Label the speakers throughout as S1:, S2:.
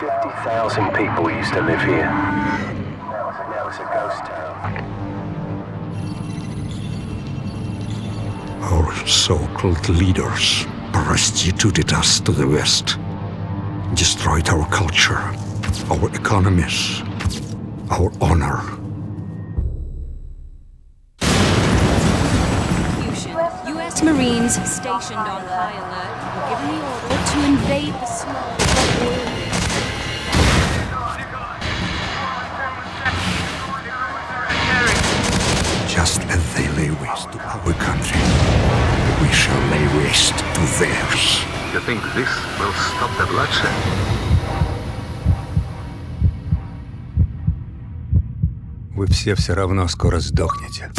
S1: 50,000 people used to live here. Now it's a ghost town.
S2: Our so-called leaders prostituted us to the West, destroyed our culture, our economies, our honor.
S3: U.S. Marines stationed on high alert were given the order to invade the small
S2: Just as they lay waste to our country, we shall lay waste to theirs.
S1: You think this will stop the bloodshed?
S2: Вы все все равно скоро сдохнете.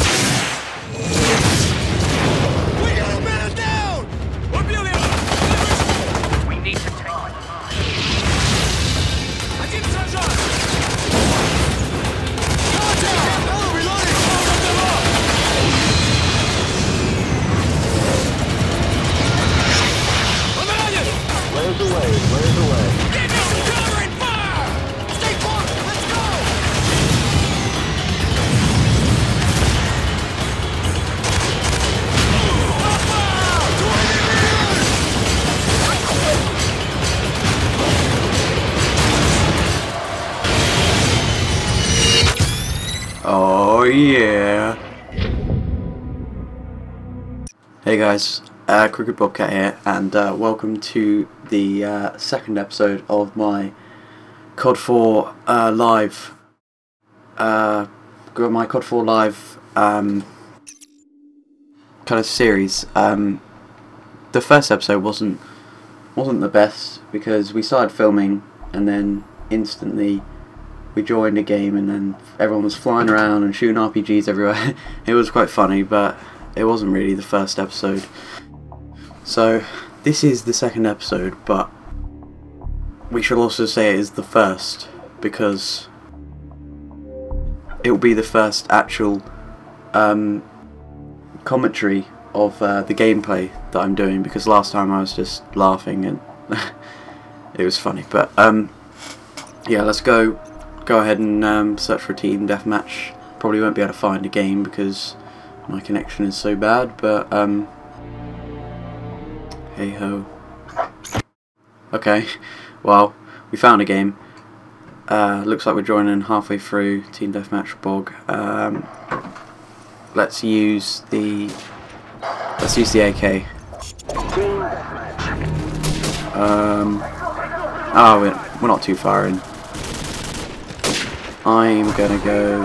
S4: Yeah. Hey guys, uh, Crooked Bobcat here, and uh, welcome to the uh, second episode of my COD 4 uh, live. Uh, my COD 4 live um, kind of series. Um, the first episode wasn't wasn't the best because we started filming and then instantly we joined a game and then everyone was flying around and shooting RPGs everywhere. it was quite funny, but it wasn't really the first episode. So, this is the second episode, but we should also say it is the first because it will be the first actual um, commentary of uh, the gameplay that I'm doing because last time I was just laughing and it was funny. But um, yeah, let's go go ahead and um, search for a team deathmatch. Probably won't be able to find a game because my connection is so bad, but um, hey ho. Okay, well, we found a game. Uh, looks like we're joining halfway through Team Deathmatch Bog. Um, let's use the let's use the AK. Um, oh, we're, we're not too far in. I'm gonna go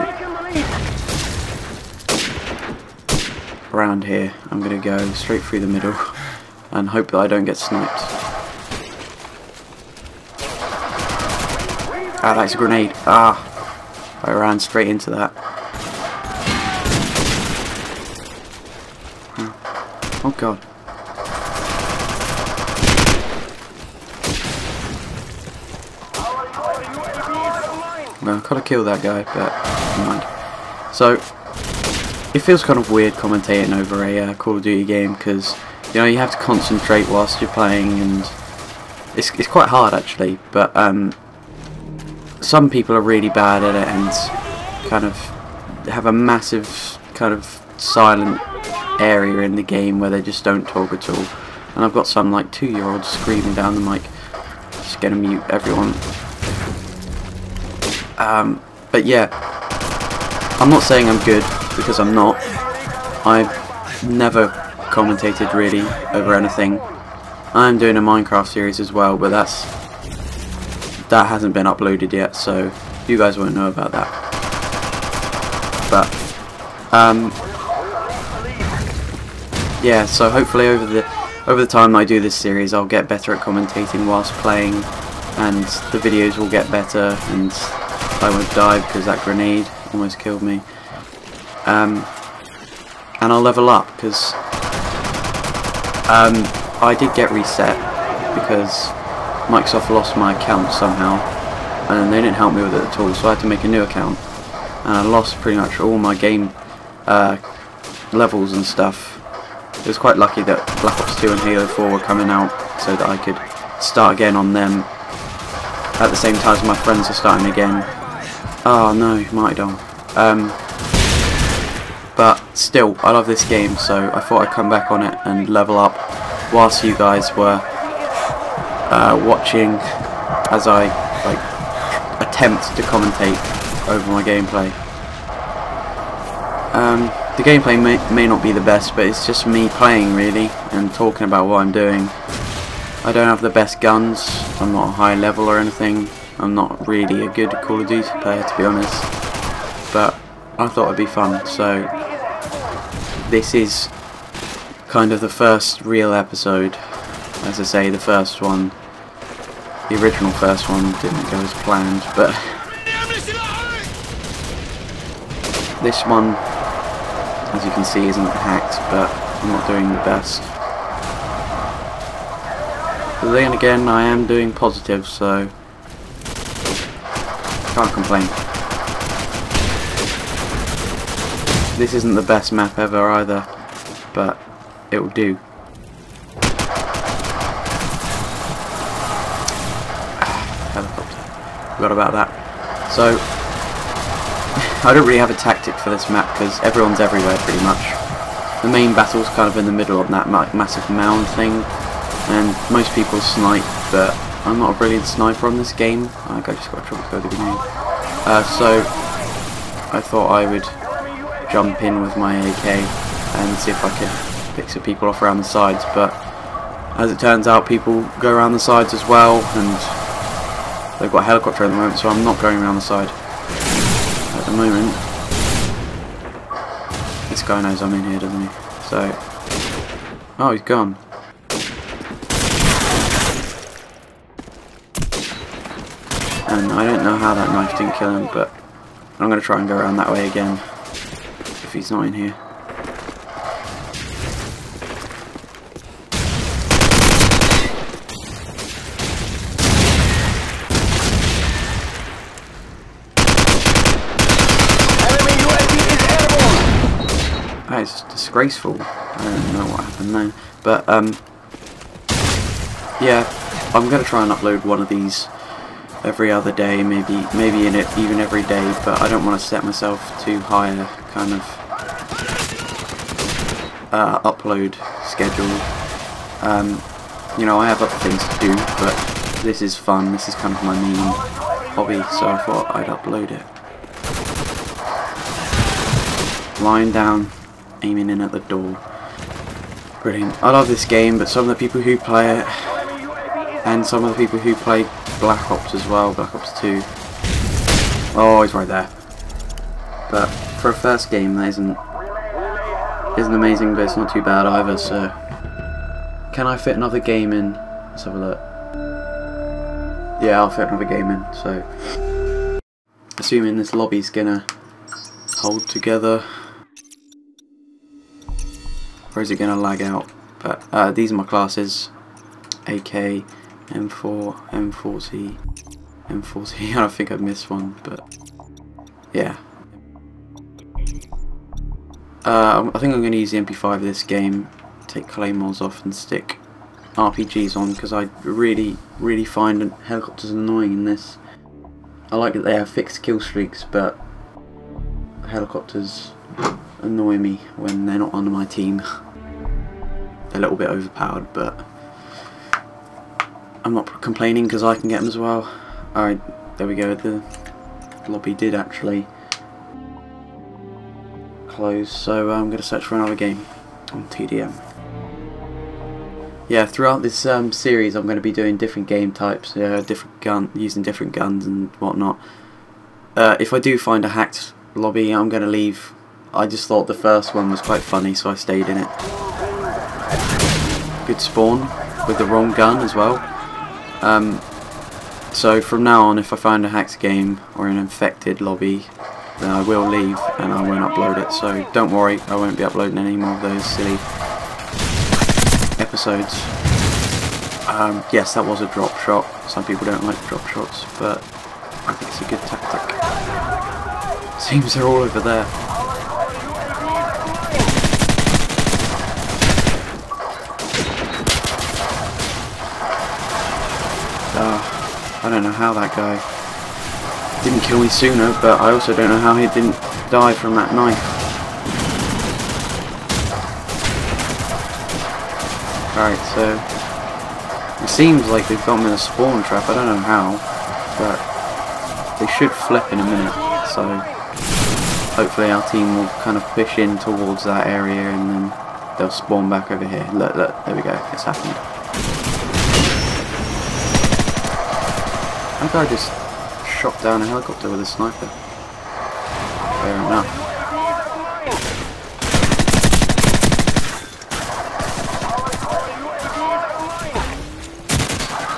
S4: around here. I'm gonna go straight through the middle and hope that I don't get sniped. Ah, that's a grenade. Ah, I ran straight into that. Oh god. I gotta kill that guy, but never mind. So, it feels kind of weird commentating over a uh, Call of Duty game because you know you have to concentrate whilst you're playing, and it's it's quite hard actually. But um, some people are really bad at it and kind of have a massive kind of silent area in the game where they just don't talk at all. And I've got some like two-year-olds screaming down the mic, just gonna mute everyone. Um, but yeah, I'm not saying I'm good because I'm not. I've never commentated really over anything. I'm doing a Minecraft series as well, but that's that hasn't been uploaded yet, so you guys won't know about that. But um, yeah, so hopefully over the over the time I do this series, I'll get better at commentating whilst playing, and the videos will get better, and I won't die because that grenade almost killed me. Um, and I'll level up because um, I did get reset because Microsoft lost my account somehow and they didn't help me with it at all so I had to make a new account and I lost pretty much all my game uh, levels and stuff. It was quite lucky that Black Ops 2 and Halo 4 were coming out so that I could start again on them at the same time as my friends are starting again. Oh no, Mighty Dom. Um, but still, I love this game, so I thought I'd come back on it and level up whilst you guys were uh, watching as I like attempt to commentate over my gameplay. Um, the gameplay may, may not be the best, but it's just me playing really and talking about what I'm doing. I don't have the best guns, I'm not a high level or anything, I'm not really a good Call of Duty player to be honest, but I thought it'd be fun, so this is kind of the first real episode, as I say, the first one, the original first one didn't go as planned, but this one, as you can see, isn't hacked, but I'm not doing the best. But then again, I am doing positive, so can't complain. This isn't the best map ever either, but it will do. Ah, helicopter. Forgot about that. So, I don't really have a tactic for this map because everyone's everywhere pretty much. The main battle's kind of in the middle of that massive mound thing, and most people snipe, but I'm not a brilliant sniper on this game. I just got trouble with the grenade. Uh, so I thought I would jump in with my AK and see if I could pick some people off around the sides, but as it turns out people go around the sides as well, and they've got a helicopter at the moment, so I'm not going around the side at the moment. This guy knows I'm in here, doesn't he? So, oh, he's gone. And I don't know how that knife didn't kill him, but I'm going to try and go around that way again if he's not in here. That is disgraceful. I don't know what happened there. But, um, yeah, I'm going to try and upload one of these every other day, maybe maybe in it even every day, but I don't want to set myself too high a kind of uh, upload schedule. Um, you know, I have other things to do, but this is fun, this is kind of my main hobby, so I thought I'd upload it. Lying down, aiming in at the door. Brilliant. I love this game, but some of the people who play it, and some of the people who play Black Ops as well, Black Ops 2. Oh, he's right there. But for a first game, that isn't isn't amazing, but it's not too bad either. So, can I fit another game in? Let's have a look. Yeah, I'll fit another game in. So, assuming this lobby's gonna hold together, or is it gonna lag out? But uh, these are my classes: AK, M4, M40, M40. I think I missed one, but yeah. Uh, I think I'm going to use the MP5 of this game, take claymores off and stick RPGs on because I really, really find helicopters annoying in this. I like that they have fixed kill streaks, but helicopters annoy me when they're not on my team. They're a little bit overpowered, but I'm not complaining because I can get them as well. Alright, there we go. The lobby did actually close, so I'm going to search for another game on TDM. Yeah, throughout this um, series I'm going to be doing different game types, uh, different gun, using different guns and whatnot. Uh, if I do find a hacked lobby, I'm going to leave. I just thought the first one was quite funny, so I stayed in it. Good spawn with the wrong gun as well. Um, so from now on, if I find a hacked game or an infected lobby, then I will leave and I won't upload it. So don't worry, I won't be uploading any more of those silly episodes. Um, yes, that was a drop shot. Some people don't like drop shots, but I think it's a good tactic. Seems they're all over there. Uh, I don't know how that guy didn't kill me sooner, but I also don't know how he didn't die from that knife. Alright, so it seems like they've got him in a spawn trap, I don't know how, but they should flip in a minute, so hopefully our team will kind of push in towards that area and then they'll spawn back over here. Look, look, there we go, it's happened. That guy just shot down a helicopter with a sniper. Fair enough.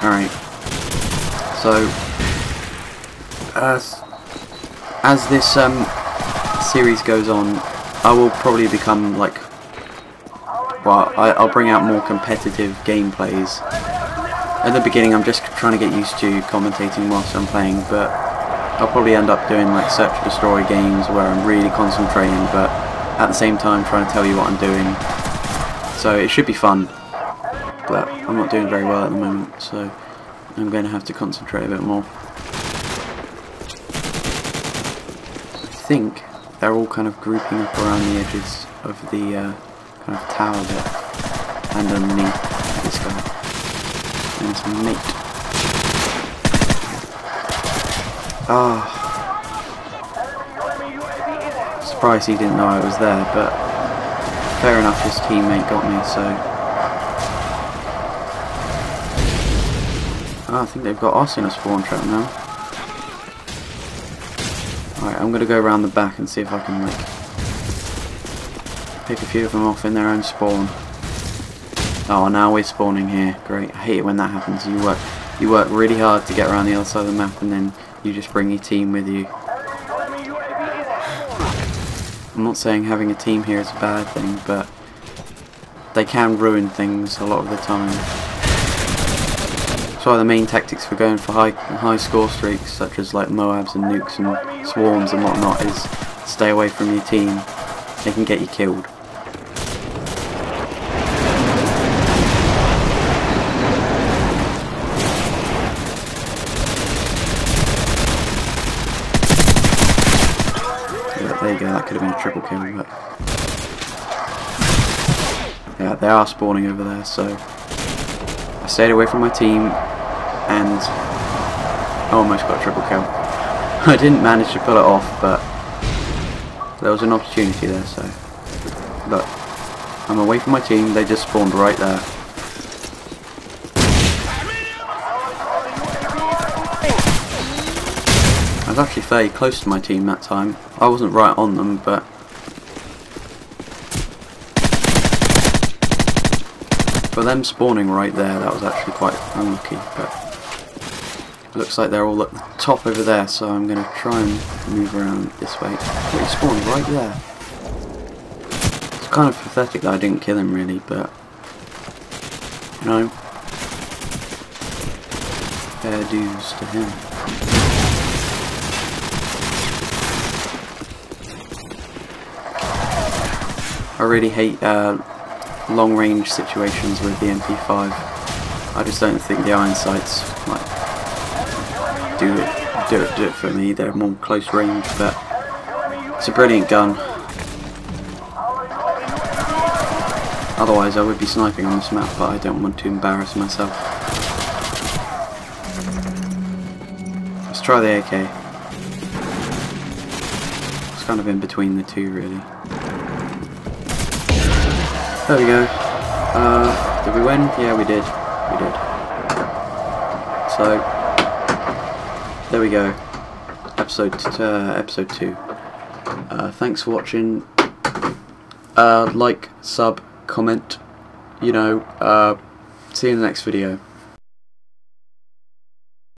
S4: Alright. So, as, as this um, series goes on, I will probably become like, well, I, I'll bring out more competitive gameplays. At the beginning I'm just trying to get used to commentating whilst I'm playing, but I'll probably end up doing like search and destroy games where I'm really concentrating, but at the same time trying to tell you what I'm doing. So it should be fun, but I'm not doing very well at the moment, so I'm going to have to concentrate a bit more. I think they're all kind of grouping up around the edges of the uh, kind of tower bit and underneath this guy. And some mate. Ah. Surprised he didn't know I was there, but fair enough his teammate got me, so... Ah, I think they've got us in a spawn trap now. Alright, I'm gonna go around the back and see if I can, like, pick a few of them off in their own spawn. Oh, now we're spawning here. Great. I hate it when that happens. You work, you work really hard to get around the other side of the map, and then you just bring your team with you. I'm not saying having a team here is a bad thing, but they can ruin things a lot of the time. That's why the main tactics for going for high high score streaks, such as like Moabs and nukes and swarms and whatnot, is stay away from your team. They can get you killed. there you go, that could have been a triple kill, but... Yeah, they are spawning over there, so... I stayed away from my team, and... I almost got a triple kill. I didn't manage to pull it off, but... There was an opportunity there, so... Look, I'm away from my team, they just spawned right there. Actually fairly close to my team that time. I wasn't right on them, but... For them spawning right there, that was actually quite unlucky, but... Looks like they're all at the top over there, so I'm going to try and move around this way. But he spawned right there. It's kind of pathetic that I didn't kill him really, but... You know... Fair dues to him. I really hate uh, long range situations with the MP5. I just don't think the iron sights like do it do it do it for me. They're more close range, but it's a brilliant gun. Otherwise I would be sniping on this map, but I don't want to embarrass myself. Let's try the AK. It's kind of in between the two really. There we go. Uh, did we win? Yeah, we did. We did. So, there we go. Episode uh, episode two. Uh, thanks for watching. Uh, like, sub, comment. You know. Uh, see you in the next video.